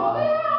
宝贝